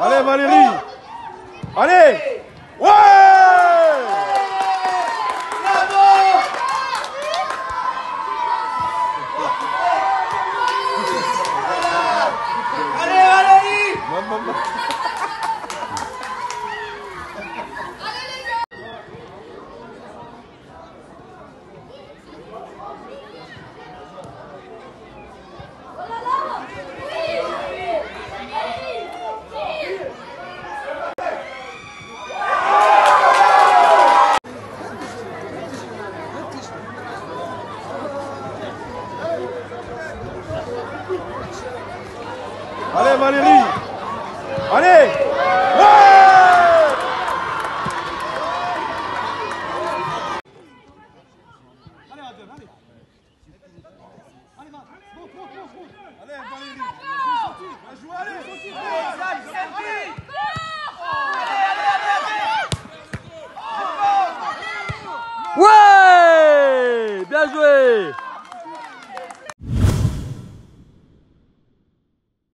Allez Valérie. Allez Ouais Allez Valérie Allez Valérie. Allez. Ouais. Bien joué